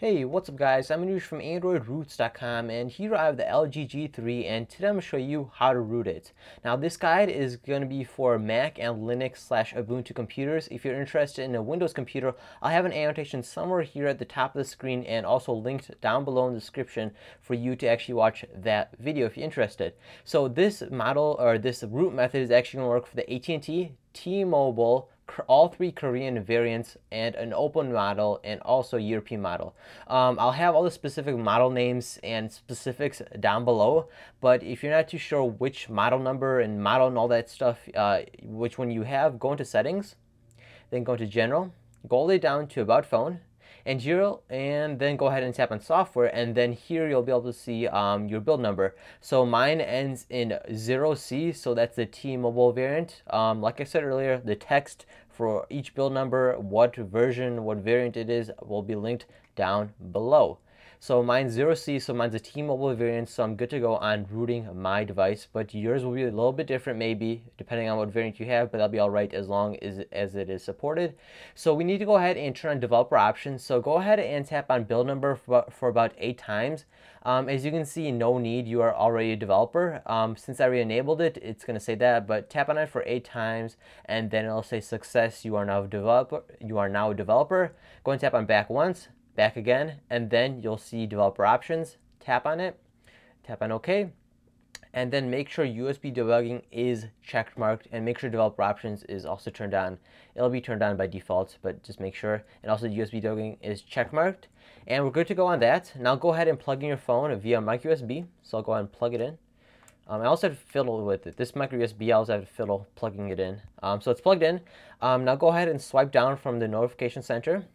Hey, what's up guys? I'm Anuj from AndroidRootz.com and here I have the LG G3 and today I'm going to show you how to root it. Now this guide is going to be for Mac and Linux slash Ubuntu computers. If you're interested in a Windows computer, I'll have an annotation somewhere here at the top of the screen and also linked down below in the description for you to actually watch that video if you're interested. So this model or this root method is actually going to work for the AT&T, T-Mobile, all three Korean variants and an open model and also European model. Um, I'll have all the specific model names and specifics down below, but if you're not too sure which model number and model and all that stuff, uh, which one you have, go into settings, then go into general, go all the way down to about phone, and here and then go ahead and tap on software and then here you'll be able to see um, your build number. So mine ends in 0c so that's the t-mobile variant. Um, like i said earlier the text for each build number what version what variant it is will be linked down below so mine's 0C, so mine's a T-Mobile variant, so I'm good to go on rooting my device, but yours will be a little bit different maybe, depending on what variant you have, but that'll be all right as long as, as it is supported. So we need to go ahead and turn on developer options. So go ahead and tap on build number for, for about eight times. Um, as you can see, no need, you are already a developer. Um, since I re-enabled it, it's gonna say that, but tap on it for eight times, and then it'll say success, you are now a developer, you are now a developer. Go and tap on back once, back again, and then you'll see developer options. Tap on it, tap on OK, and then make sure USB debugging is checked marked and make sure developer options is also turned on. It'll be turned on by default, but just make sure. And also USB debugging is check marked. And we're good to go on that. Now go ahead and plug in your phone via micro USB. So I'll go ahead and plug it in. Um, I also have to fiddle with it. This micro USB, I also have to fiddle plugging it in. Um, so it's plugged in. Um, now go ahead and swipe down from the notification center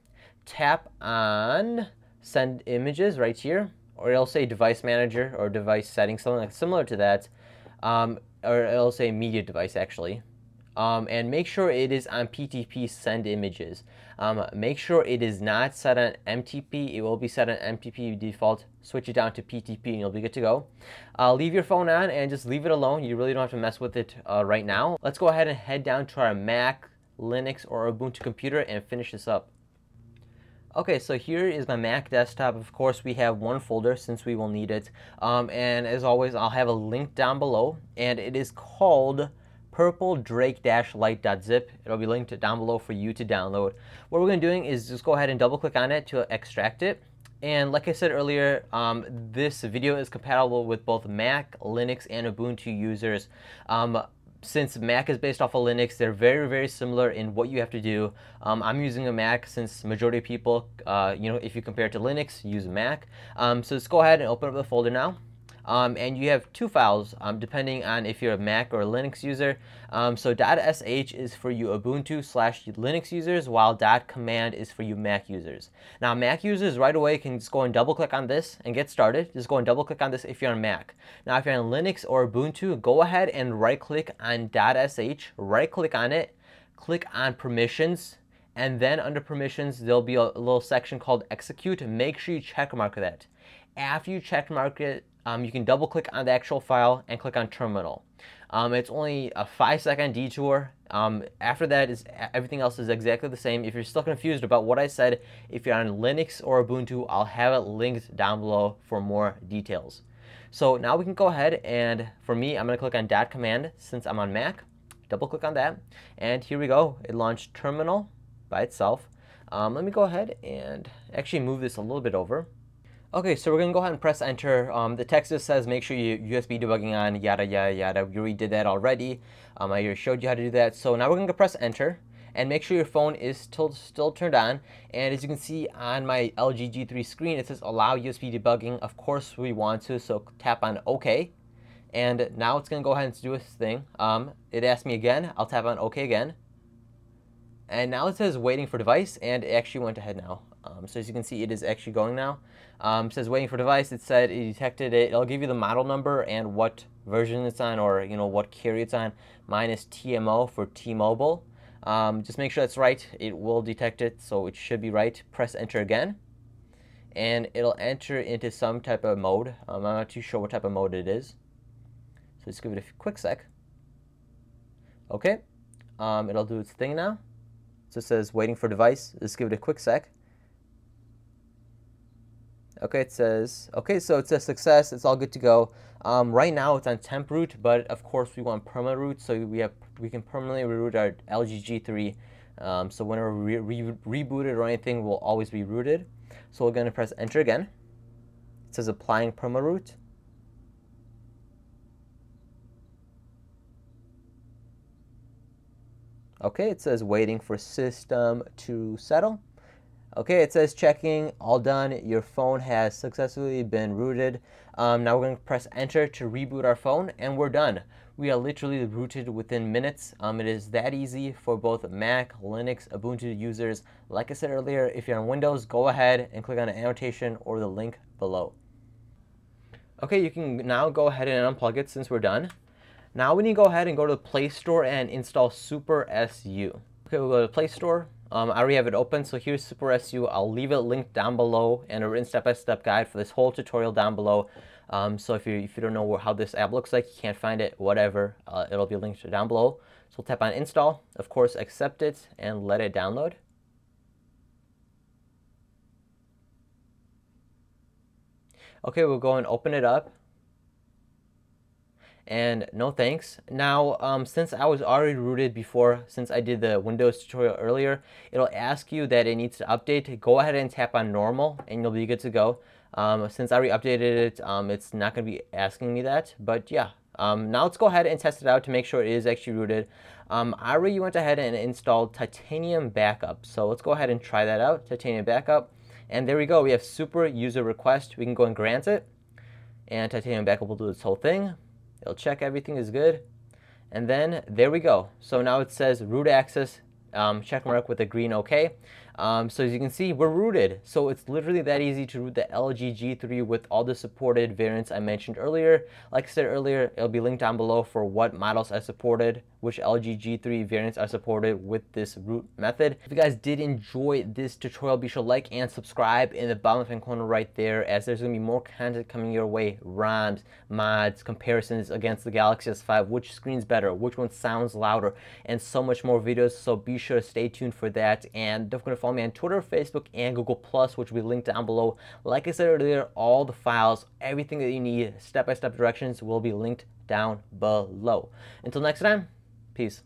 tap on send images right here, or it'll say device manager or device settings, something like similar to that, um, or it'll say media device actually. Um, and make sure it is on PTP send images. Um, make sure it is not set on MTP. It will be set on MTP default. Switch it down to PTP and you'll be good to go. Uh, leave your phone on and just leave it alone. You really don't have to mess with it uh, right now. Let's go ahead and head down to our Mac, Linux, or Ubuntu computer and finish this up. Okay, so here is my Mac desktop. Of course, we have one folder since we will need it. Um, and as always, I'll have a link down below. And it is called PurpleDrake-Lite.zip. It'll be linked down below for you to download. What we're going to be doing is just go ahead and double click on it to extract it. And like I said earlier, um, this video is compatible with both Mac, Linux, and Ubuntu users. Um, since Mac is based off of Linux, they're very, very similar in what you have to do. Um, I'm using a Mac since majority of people, uh, you know, if you compare it to Linux, use Mac. Um, so let's go ahead and open up the folder now. Um, and you have two files um, depending on if you're a Mac or a Linux user. Um, so .sh is for you Ubuntu slash Linux users, while dot .command is for you Mac users. Now Mac users right away can just go and double click on this and get started. Just go and double click on this if you're on Mac. Now if you're on Linux or Ubuntu, go ahead and right click on .sh, right click on it, click on permissions, and then under permissions, there'll be a little section called execute. Make sure you check mark that. After you check mark it, um, you can double click on the actual file and click on terminal. Um, it's only a five second detour. Um, after that, is everything else is exactly the same. If you're still confused about what I said, if you're on Linux or Ubuntu, I'll have it linked down below for more details. So now we can go ahead and for me, I'm going to click on dot command since I'm on Mac. Double click on that. And here we go. It launched terminal by itself. Um, let me go ahead and actually move this a little bit over. Okay, so we're gonna go ahead and press enter. Um, the text just says make sure you USB debugging on, yada, yada, yada. We already did that already. Um, I already showed you how to do that. So now we're gonna press enter and make sure your phone is still, still turned on. And as you can see on my LG G3 screen, it says allow USB debugging. Of course we want to, so tap on OK. And now it's gonna go ahead and do its thing. Um, it asked me again, I'll tap on OK again. And now it says waiting for device, and it actually went ahead now. Um, so as you can see, it is actually going now. Um, says waiting for device. It said it detected it. It'll give you the model number and what version it's on, or you know what carrier it's on. Mine is TMO for T-Mobile. Um, just make sure that's right. It will detect it, so it should be right. Press enter again, and it'll enter into some type of mode. Um, I'm not too sure what type of mode it is. So just give it a quick sec. Okay, um, it'll do its thing now. So it says waiting for device. Let's give it a quick sec. Okay, it says, okay, so it says success. It's all good to go. Um, right now it's on temp root, but of course we want perma root, so we have we can permanently reroute our LG G3. Um, so whenever we re rebooted or anything, we'll always be rooted. So we're going to press enter again. It says applying perma root. Okay, it says waiting for system to settle. Okay, it says checking, all done. Your phone has successfully been rooted. Um, now we're to press enter to reboot our phone and we're done. We are literally rooted within minutes. Um, it is that easy for both Mac, Linux, Ubuntu users. Like I said earlier, if you're on Windows, go ahead and click on the annotation or the link below. Okay, you can now go ahead and unplug it since we're done. Now we need to go ahead and go to the Play Store and install SuperSU. Okay, we'll go to the Play Store. Um, I already have it open, so here's SuperSU. I'll leave it linked down below and a written step-by-step -step guide for this whole tutorial down below. Um, so if you, if you don't know how this app looks like, you can't find it, whatever, uh, it'll be linked down below. So we'll tap on install, of course, accept it, and let it download. Okay, we'll go and open it up and no thanks. Now, um, since I was already rooted before, since I did the Windows tutorial earlier, it'll ask you that it needs to update. Go ahead and tap on normal and you'll be good to go. Um, since I already updated it, um, it's not going to be asking me that, but yeah. Um, now let's go ahead and test it out to make sure it is actually rooted. Um, I already went ahead and installed Titanium Backup, so let's go ahead and try that out, Titanium Backup. And there we go, we have super user request. We can go and grant it, and Titanium Backup will do this whole thing. It'll check everything is good. And then there we go. So now it says root access um, check mark with a green OK. Um, so as you can see, we're rooted. So it's literally that easy to root the LG G3 with all the supported variants I mentioned earlier. Like I said earlier, it'll be linked down below for what models I supported, which LG G3 variants are supported with this root method. If you guys did enjoy this tutorial, be sure to like and subscribe in the bottom left hand corner right there as there's to be more content coming your way. ROMs, mods, comparisons against the Galaxy S5, which screen's better, which one sounds louder, and so much more videos. So be sure to stay tuned for that. And don't forget to follow me on Twitter, Facebook, and Google Plus, which will be linked down below. Like I said earlier, all the files, everything that you need, step-by-step -step directions will be linked down below. Until next time, peace.